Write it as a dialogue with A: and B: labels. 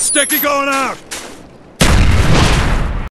A: Sticky going out!